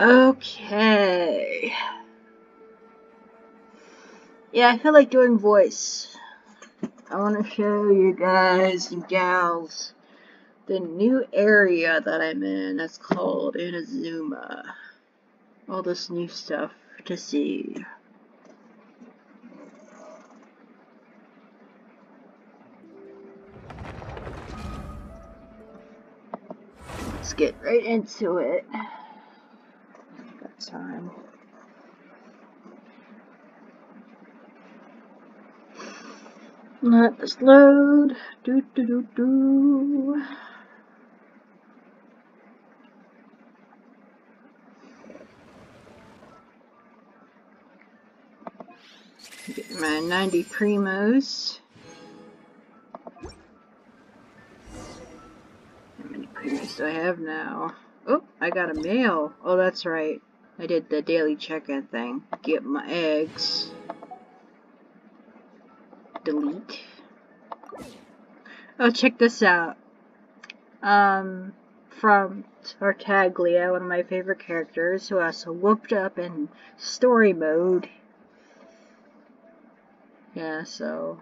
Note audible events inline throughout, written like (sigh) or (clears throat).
Okay. Yeah, I feel like doing voice. I want to show you guys and gals the new area that I'm in. That's called Inazuma. All this new stuff to see. Let's get right into it. Time. Let this load. Do do do do. Get my 90 primos. How many primos do I have now? Oh, I got a mail. Oh, that's right. I did the daily check-in thing. Get my eggs delete. Oh, check this out. Um, from Tartaglia, one of my favorite characters, who also whooped up in story mode. Yeah, so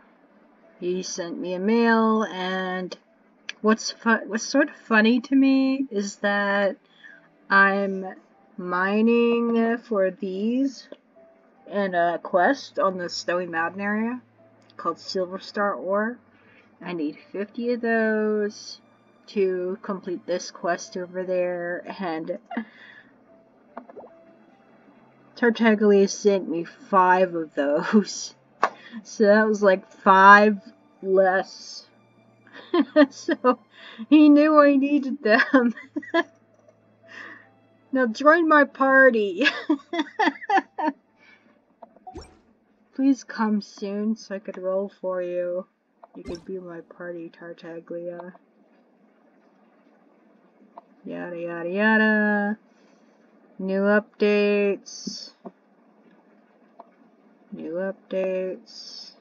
he sent me a mail, and what's what's sort of funny to me is that I'm mining for these and a quest on the Snowy Mountain area called Silver Star Ore. I need 50 of those to complete this quest over there, and Tartaglia sent me five of those. (laughs) So that was like five less. (laughs) so he knew I needed them. (laughs) now join my party. (laughs) Please come soon so I could roll for you. You could be my party, Tartaglia. Yada yada yada. New updates. New updates.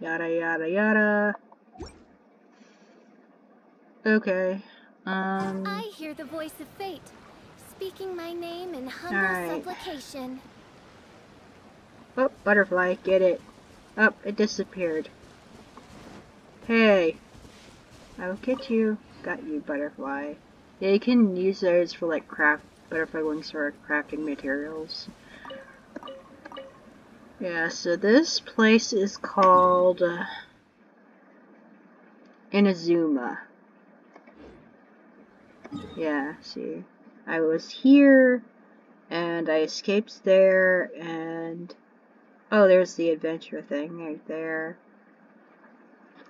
Yada yada yada. Okay. Um. I hear the voice of fate, speaking my name in humble right. supplication. Oh, butterfly, get it. Up, oh, it disappeared. Hey. I'll get you. Got you, butterfly. Yeah, you can use those for like craft butterfly wings for crafting materials. Yeah, so this place is called uh, Inazuma. Yeah, see. I was here, and I escaped there, and Oh, there's the adventure thing right there.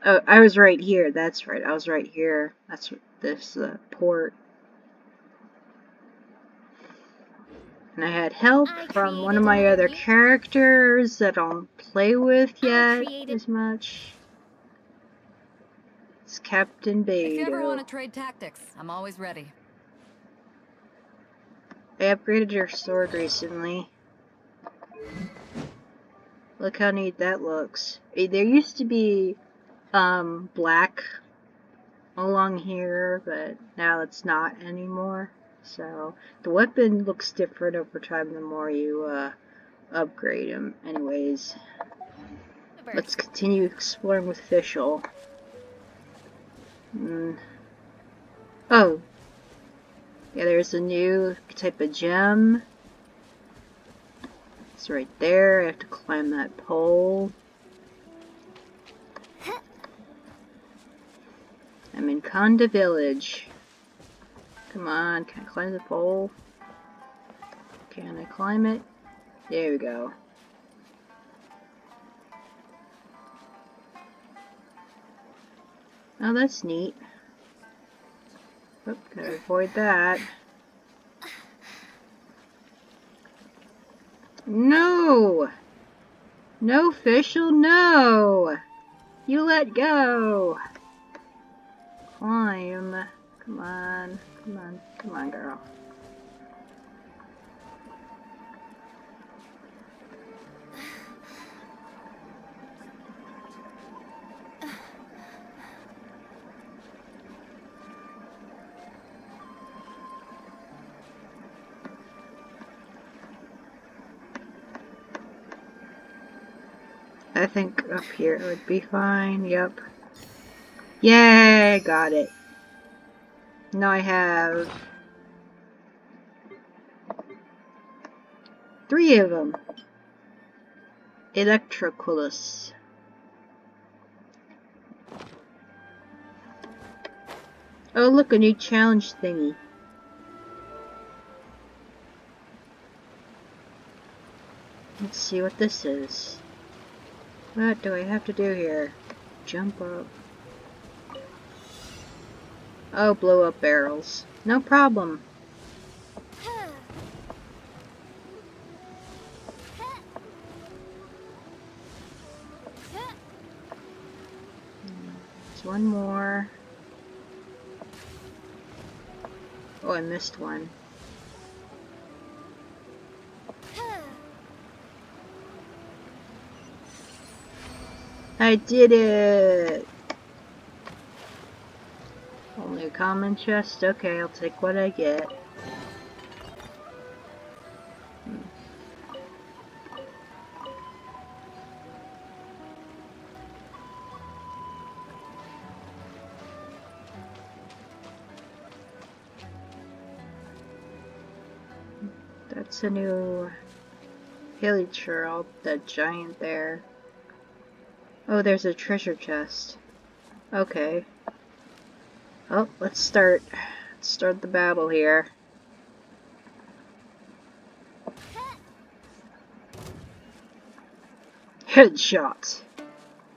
Oh, I was right here. That's right. I was right here. That's this uh, port. And I had help I from one of my other characters that I don't play with yet as much. It's Captain Beidou. If you ever want to trade tactics, I'm always ready. I upgraded your sword recently. Look how neat that looks. There used to be um, black along here, but now it's not anymore. So the weapon looks different over time the more you uh, upgrade them. Anyways, let's continue exploring with Fischl. Mm. Oh, yeah, there's a new type of gem. It's right there. I have to climb that pole. I'm in Konda Village. Come on, can I climb the pole? Can I climb it? There we go. Oh, that's neat. Oh, gotta avoid that. No! No, Fischl, no! You let go! Climb. Come on. Come on. Come on, girl. I think up here it would be fine. Yep. Yay! Got it. Now I have three of them. Electroculus. Oh look, a new challenge thingy. Let's see what this is. What do I have to do here? Jump up. Oh, blow up barrels. No problem. There's one more. Oh, I missed one. I did it! Only a common chest? Okay, I'll take what I get. That's a new hilichurl, the giant there. Oh, there's a treasure chest. Okay. Oh, let's start. Let's start the battle here. Headshot.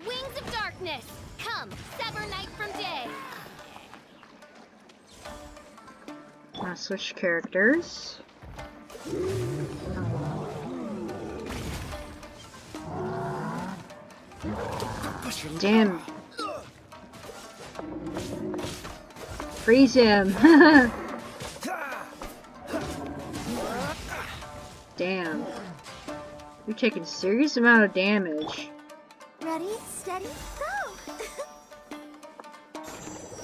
Wings of darkness, come, sever night from day. I'll switch characters. Damn. Freeze him. (laughs) Damn. You're taking serious amount of damage. Ready, steady, go!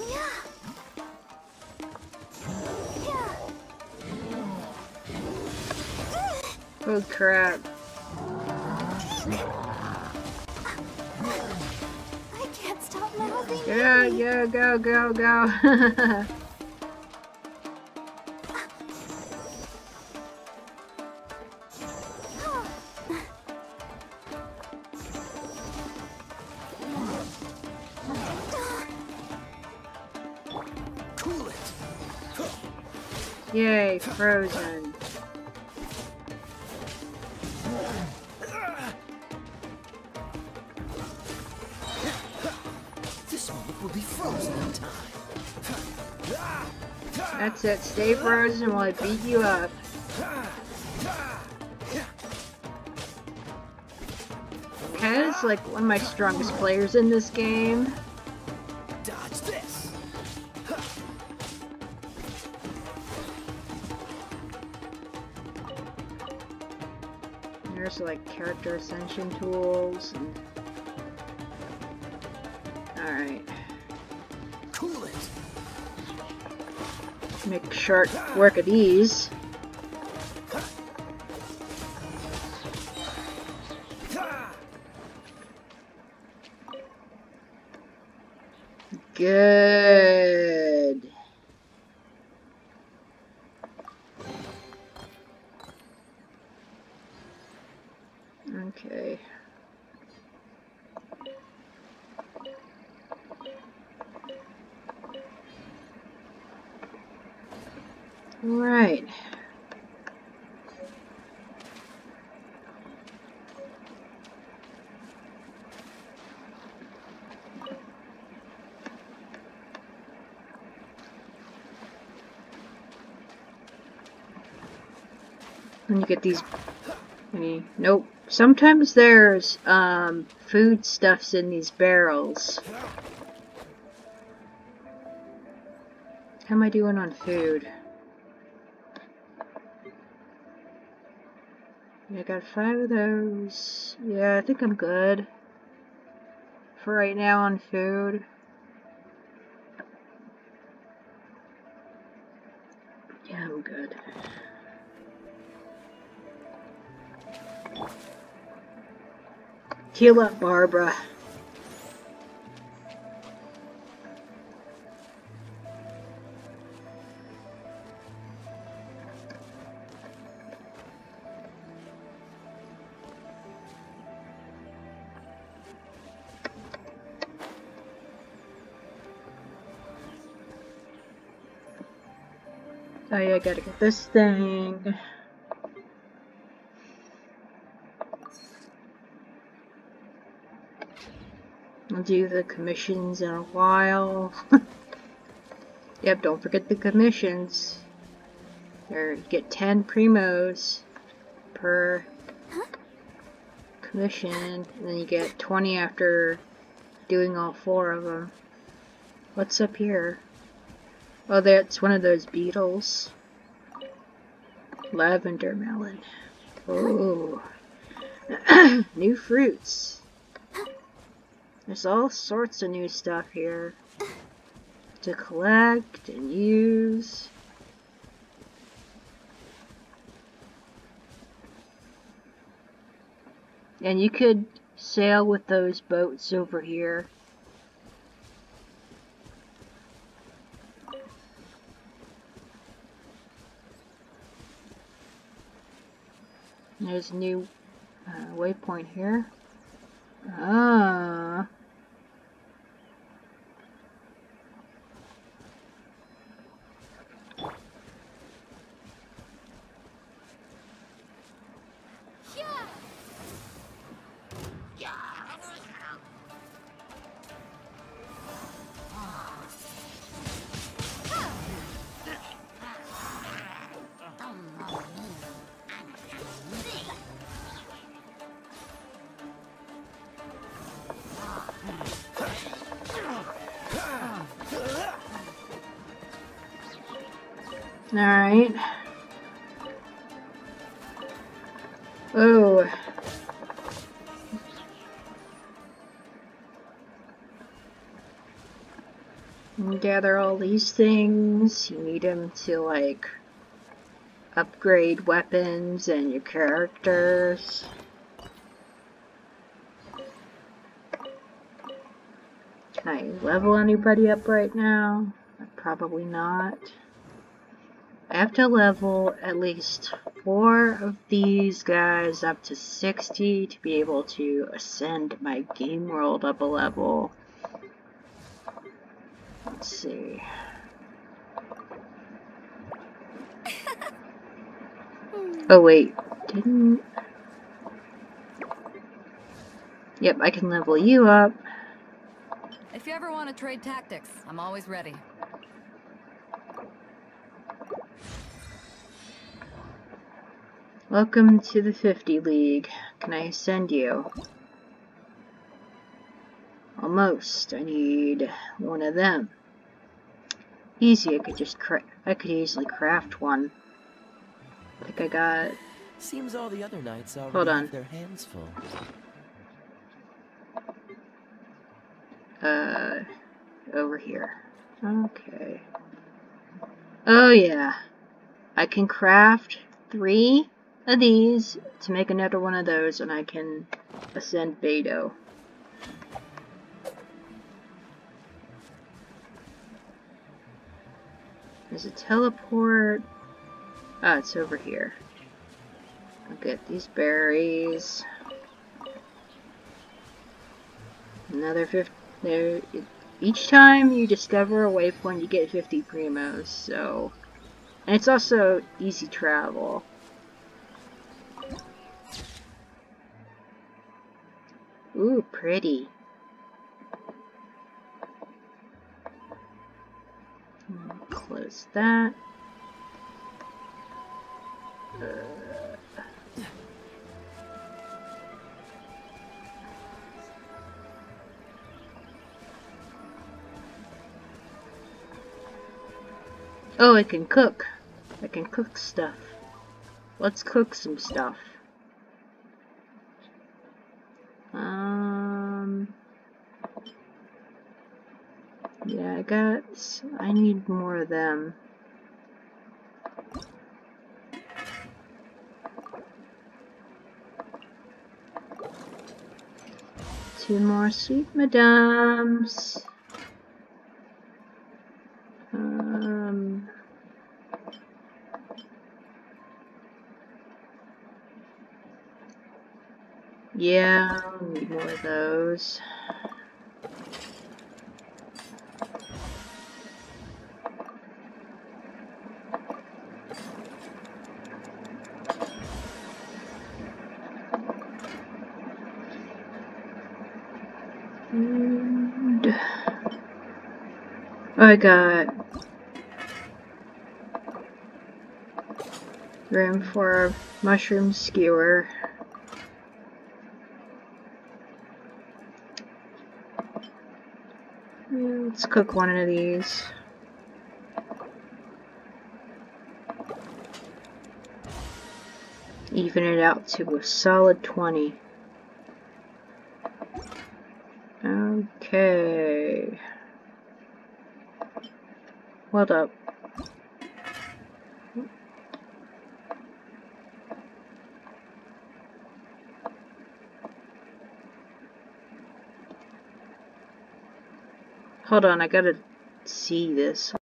(laughs) yeah. Yeah. Oh crap. Yeah, go, go, go. Cool. (laughs) Yay, frozen. That's it, stay frozen while I beat you up. Ken like one of my strongest players in this game. There's like character ascension tools. And... Make short work of these. Good. Right. When you get these, any, nope. Sometimes there's um, food stuffs in these barrels. How am I doing on food? I got five of those. Yeah, I think I'm good. For right now on food. Yeah, I'm good. Heal up, Barbara. Oh yeah, I gotta get this thing. I'll do the commissions in a while. (laughs) yep, don't forget the commissions. You get 10 primos per commission, and then you get 20 after doing all four of them. What's up here? Oh, that's one of those beetles. Lavender melon. Oh. (clears throat) new fruits. There's all sorts of new stuff here to collect and use. And you could sail with those boats over here. There's a new uh, waypoint here. Ah. Alright. Oh. gather all these things. You need them to, like, upgrade weapons and your characters. Can I level anybody up right now? Probably not. I have to level at least four of these guys up to 60 to be able to ascend my game world up a level. Let's see. (laughs) Oh wait, didn't... Yep, I can level you up. If you ever want to trade tactics, I'm always ready. Welcome to the 50 League. Can I send you? Almost. I need one of them. Easy, I could just cra I could easily craft one. I think I got... Seems all the other knights already Hold on. their hands full. Uh, over here. Okay. Oh yeah. I can craft three of these to make another one of those and I can ascend Beidou. There's a teleport. Ah, it's over here. I'll get these berries. Another 50. There, each time you discover a waypoint, you get 50 primos, so... And it's also easy travel. Pretty. Close that. Oh, I can cook. I can cook stuff. Let's cook some stuff. Um, yeah, I got, I need more of them. two more sweet madams. Um, yeah, I'll need more of those. I got room for a mushroom skewer. Mm, let's cook one of these. Even it out to a solid 20. Okay. Hold up. Hold on, I gotta see this.